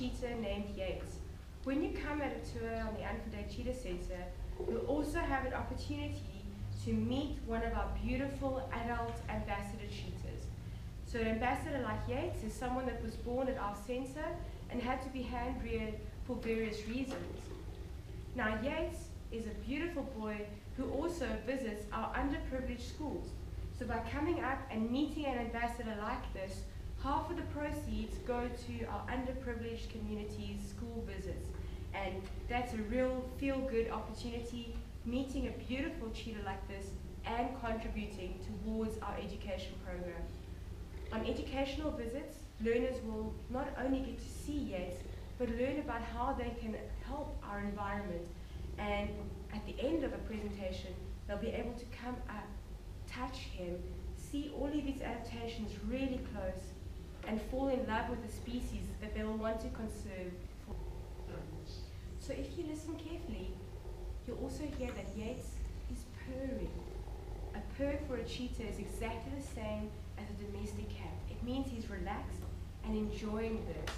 cheetah named Yates. When you come at a tour on the Ann Van Dyk Cheetah Center, you'll also have an opportunity to meet one of our beautiful adult ambassador cheetahs. So an ambassador like Yates is someone that was born at our center and had to be hand-reared for various reasons. Now Yates is a beautiful boy who also visits our underprivileged schools. So by coming up and meeting an ambassador like this, half of the proceeds go to our underprivileged communities school visits. And that's a real feel-good opportunity, meeting a beautiful cheetah like this and contributing towards our education program. On educational visits, learners will not only get to see Yates, but learn about how they can help our environment. And at the end of a presentation, they'll be able to come up, touch him, see all of his adaptations really close, and fall in love with the species that they will want to conserve. So if you listen carefully, you'll also hear that Yates is purring. A purr for a cheetah is exactly the same as a domestic cat. It means he's relaxed and enjoying this.